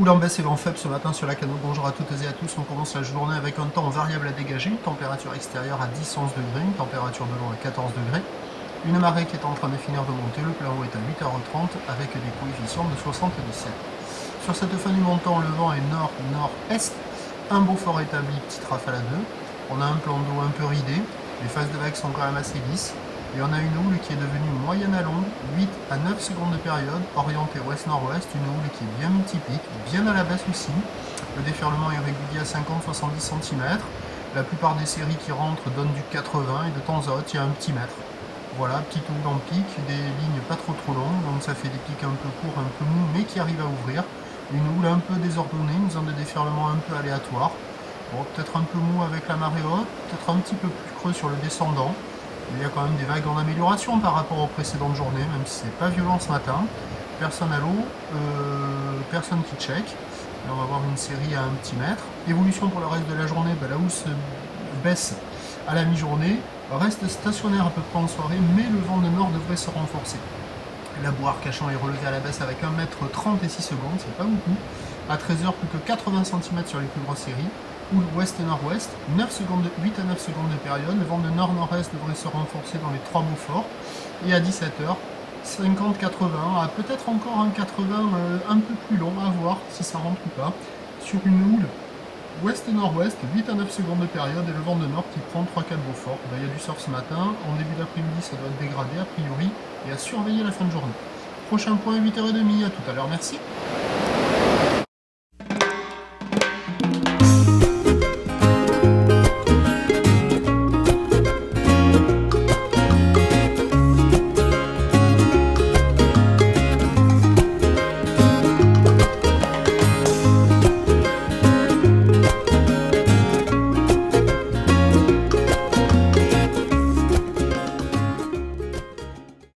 baisse et vent faible ce matin sur la canot. Bonjour à toutes et à tous. On commence la journée avec un temps variable à dégager, température extérieure à 10 11 degrés, une température de l'eau à 14 degrés, une marée qui est en train de finir de monter. Le plein haut est à 8h30 avec des coefficients de 77. Sur cette fin du montant, le vent est nord-nord-est. Un beau fort établi, petite rafale à 2. On a un plan d'eau un peu ridé. Les phases de vague sont quand même assez lisses. Et on a une houle qui est devenue moyenne à longue, 8 à 9 secondes de période, orientée ouest-nord-ouest, une houle qui est bien multiplique, bien à la baisse aussi. Le déferlement est régulier à 50-70 cm. La plupart des séries qui rentrent donnent du 80 et de temps à autre il y a un petit mètre. Voilà, petite houle en pic, des lignes pas trop trop longues, donc ça fait des pics un peu courts, un peu mous, mais qui arrivent à ouvrir. Une houle un peu désordonnée, une zone de déferlement un peu aléatoire. Bon, peut-être un peu mou avec la marée haute, peut-être un petit peu plus creux sur le descendant. Il y a quand même des vagues en amélioration par rapport aux précédentes journées, même si c'est pas violent ce matin. Personne à l'eau, euh, personne qui check. on va voir une série à un petit mètre. Évolution pour le reste de la journée, bah, la housse baisse à la mi-journée, reste stationnaire à peu près en soirée, mais le vent de nord devrait se renforcer. La boire cachant est relevée à la baisse avec 1m30 et 6 secondes, c'est pas beaucoup. À 13h, plus que 80 cm sur les plus grosses séries. Ou ouest et nord-ouest, 9 secondes, 8 à 9 secondes de période, le vent de nord-nord-est devrait se renforcer dans les trois mots forts, et à 17h, 50-80, peut-être encore un 80 euh, un peu plus long, à voir si ça rentre ou pas, sur une houle ouest et nord-ouest, 8 à 9 secondes de période, et le vent de nord qui prend 3-4 beaux forts. Il y a du surf ce matin, en début d'après-midi ça doit être dégradé a priori, et à surveiller la fin de journée. Prochain point 8h30, à tout à l'heure, merci.